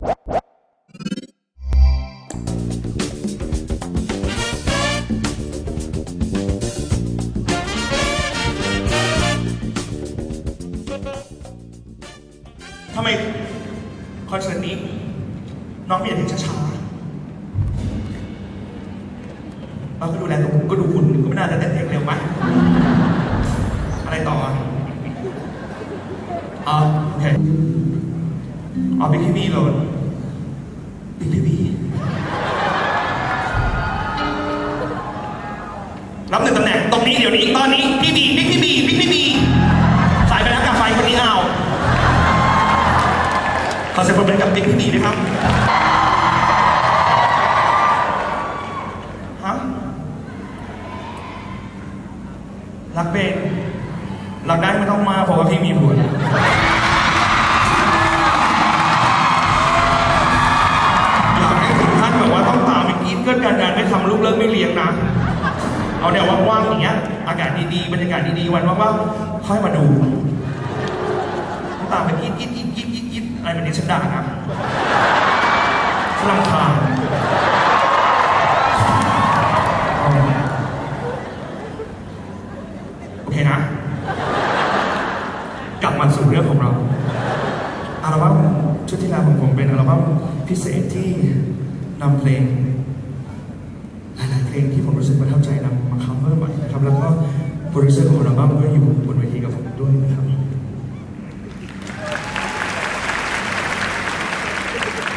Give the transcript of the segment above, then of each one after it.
ทำไมคอนเสิร์ตนี้ น้องไม่อยากเห็นช้าๆเราก็ดูแลตัวก็ดูคุณก็ไม่น่าจะเต้นเพลงเร็วไหมอะไรต่ออะอ่าโอเคเอาบิ๊กทีวีโหลด บิ๊กทีวีรับหนึ่งตำแหน่งตรงนี้เดี๋ยวนี้ตอนนี้พี่บีบิ๊กพี่บีบิ๊กพี่บีสายไปแล้วกับไฟคนนี้เอาขอเสียงปรบมือกับบิ๊กพี่บีด้วยครับฮะรักเป็นรักได้ไม่ต้องมาเพราะว่าพี่มีผัว ลิกไม่เลี้ยงนะ เอาเดี๋ยวว่างๆอย่างเงี้ย อากาศดีๆ บรรยากาศดีๆ วันว่างๆ ค่อยมาดูตามไปยิดยิดยิดยิดยิดยิดอะไรแบบนี้ฉันด่านะฝรั่งทางโอเคนะ กลับมาสู่เรื่องของเราอัลบั้มชุดที่แล้วของผมเป็นอัลบั้มพิเศษที่นำเพลง เพลงที่ผมรู้สึกประทับใจนำมา cover ใหม่นะครับแล้วก็โปรดิวเซอร์ของอัลบั้มก็อยู่บนเวทีกับผมด้วยนะครับ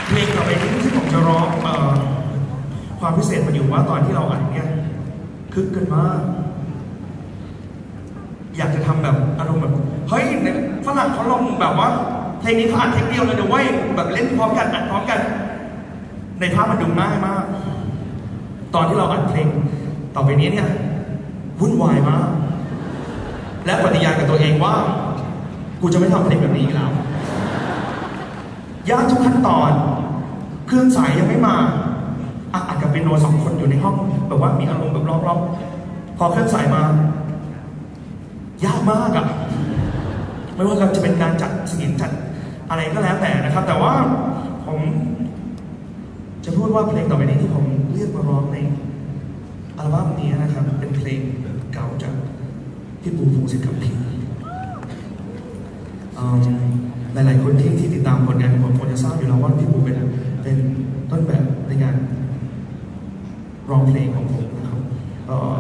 เพลงต่อไปนี้ที่ผมจะร้อง ความพิเศษมันอยู่ว่าตอนที่เราอัดเนี่ยคึกกันมากอยากจะทำแบบอารมณ์แบบเฮ้ยเนี่ยฝรั่งเขาลงแบบว่าเพลงนี้เขาอัดเทคเดียวเลยเดี๋ยวเว้ยแบบเล่นพร้อมกันอัดพร้อมกัน ในภาพมันดูง่ายมาก ตอนที่เราอัดเพลงต่อไปนี้เนี่ยวุ่นวายมาก และปฏิญาณกับตัวเองว่า กูจะไม่ทำเพลงแบบนี้อีกแล้วยากทุกขั้นตอน เครื่องสายยังไม่มาอะอัดกับเปียโนสองคนอยู่ในห้อง แบบว่ามีอารมณ์แบบรองๆพอเครื่องสายมา ยากมากอะไม่ว่าการจะเป็นการจัดสกินจัดอะไรก็แล้วแต่นะครับ แต่ว่าผมจะพูดว่าเพลงต่อไปนี้ที่ผม เลือกมาร้องในอัลบั้มนี้นะครับ เป็นเพลงเก่าจากพี่ปูพงศิษฐ์คำพีร์อืมหลาย ๆ คนที่ที่ติดตามผลงานของผมคงจะทราบอยู่แล้วว่าพี่ปูเป็นเป็นต้นแบบในการร้องเพลงของผมนะครับเอ่อ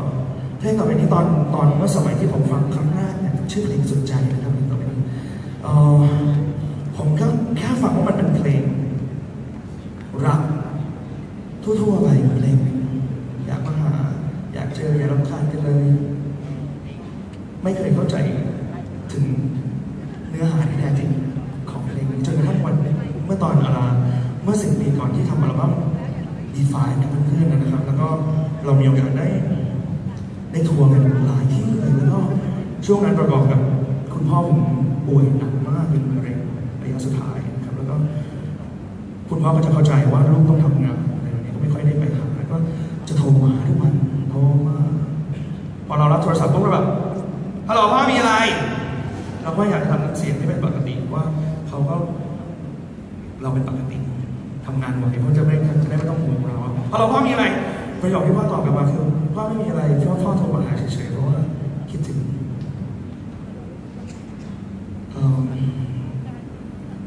เพลงต่อไปนี้ตอนตอนเมื่อสมัยที่ผมฟังครั้งแรกเนี่ยชื่อเพลงสุดใจนะครับเพลงต่อไปนี้เอ่อผมก็แค่ฟังว่ามันเป็นเพลงรักทั่ว ๆ ไปเพลงหนึ่งอยากมาหา อยากเจออยากรำคาญกันเลย ไม่เคยเข้าใจถึง เนื้อหาที่แท้จริงของเพลงนี้จนกระทั่งวันเมื่อตอนอา เมื่อสิบปีก่อนที่ทำอัลบั้มดีฟกับเพื่อนๆนะครับ แล้วก็เรามีโอกาสได้ได้ทัวร์กันหลายที่เลยแล้วก็ช่วงนั้นประกอบกับคุณพ่อผมป่วยหนักมากเป็นมะเร็งระยะสุดท้ายนะครับแล้วก็คุณพ่อก็จะเข้าใจว่าลูกต้องทำงานอะไรแบบนี้ก็ไม่ค่อยได้ไปหาแล้วก็จะโทรมาทุกวันโทรมาพอเรารับโทรศัพท์ปุ๊บเราแบบฮัลโหลพ่อมีอะไร เราก็อยากทำน้ำเสียงให้เป็นปกติว่าเขาก็เราเป็นปกติ ทำงานไหวเขาจะไม่จะได้ไม่ต้องห่วงเราเพอเราพ่อมีอะไร ประโยคที่พ่อตอบกลับมาคือพ่อไม่มีอะไรพ่อพ่อโทรมาหาเฉยๆเพราะว่าคิดถึง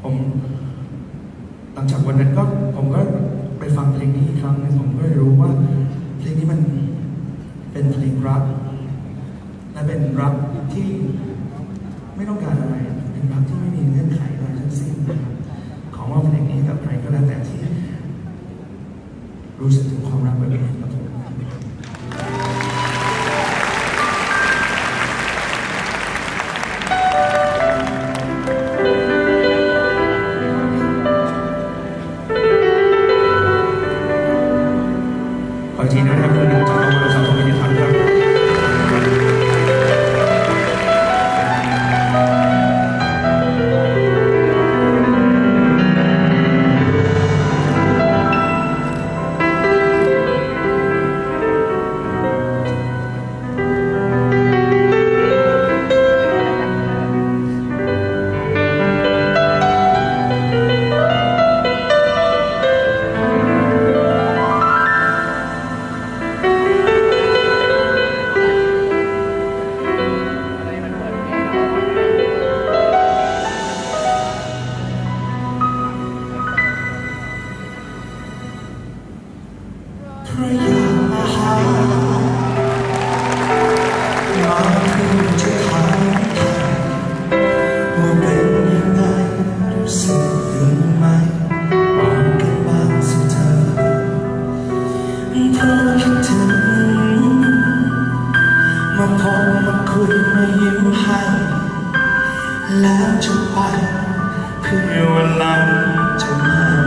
ผมหลังจากวันนั้นก็ผมก็ไปฟังเพลงนี้อีกครั้งนึงผมก็เลยรู้ว่าเพลงนี้มันเป็นเพลงรักและเป็นรักที่ไม่ต้องการอะไร เป็นรักที่ไม่มีเงื่อนไขอะไรทั้งสิ้นนะครับ ขอมอบเพลงนี้กับใครก็แล้วแต่ที่รู้สึกถึงความรักแบบนี้ครับผม คุณมายิ้มให้ แล้วจะไป เพื่อวันนั้นจะมา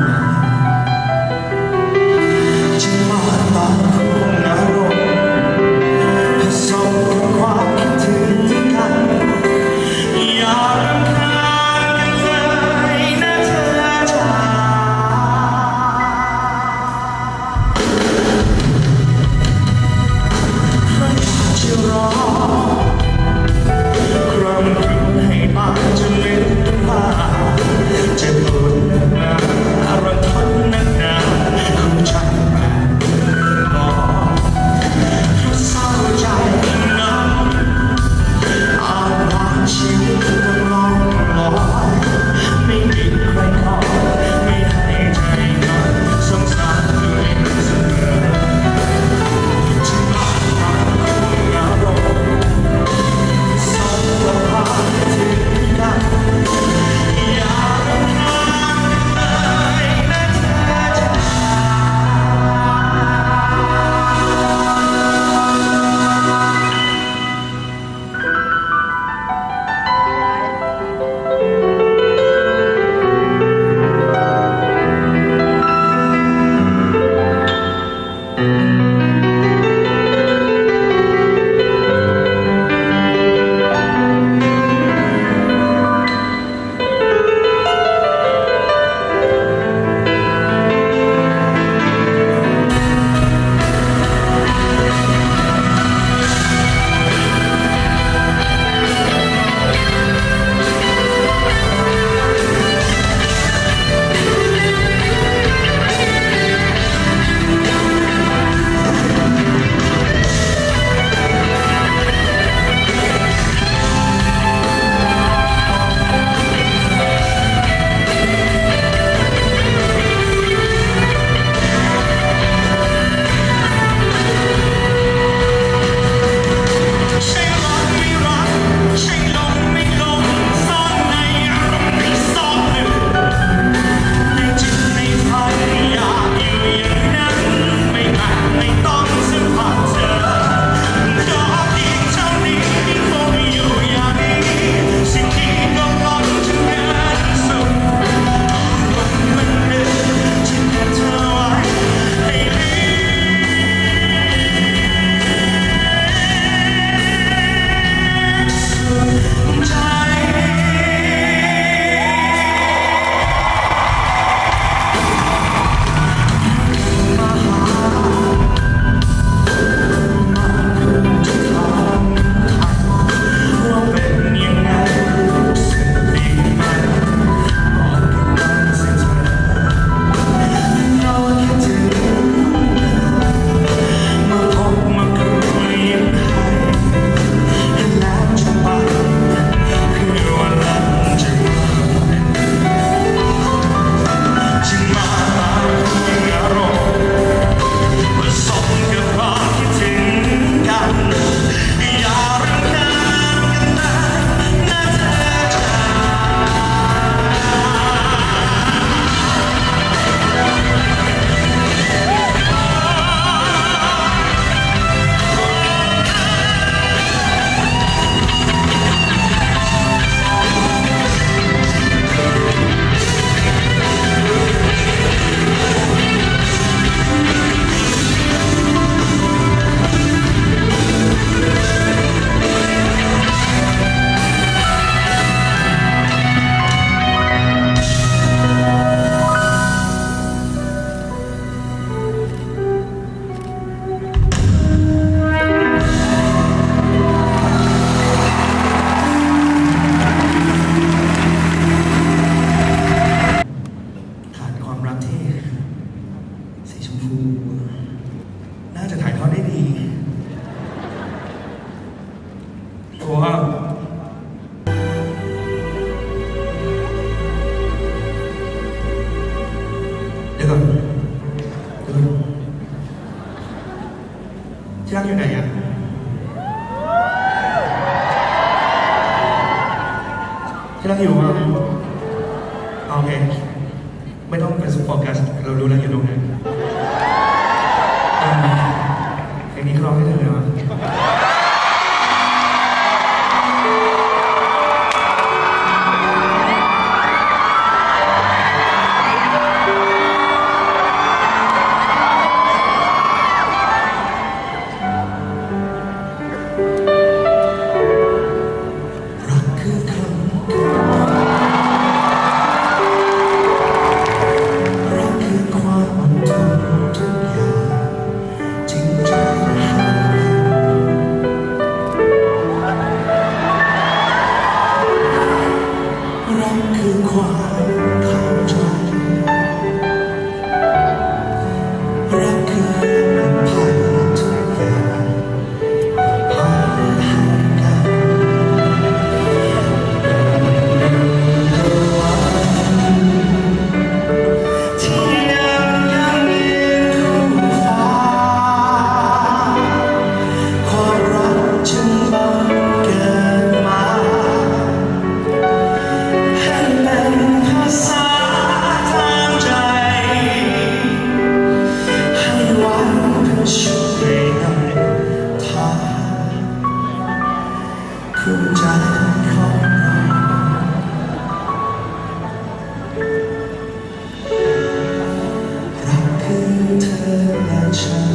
แ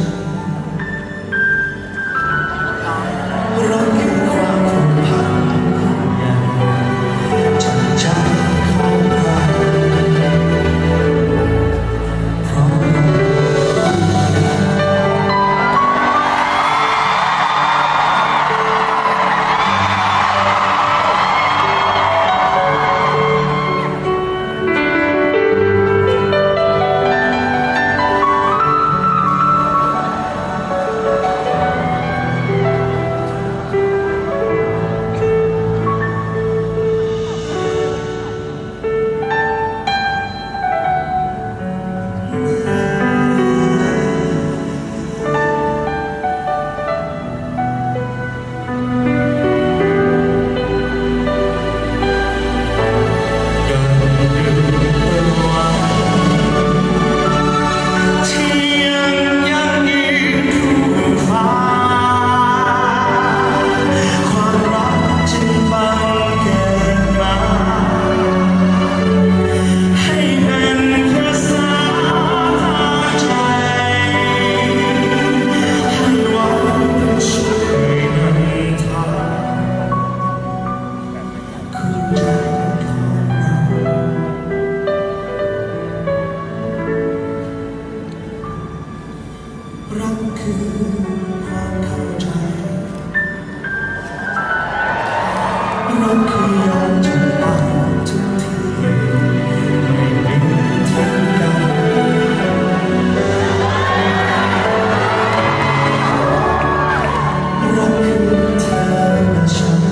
passion.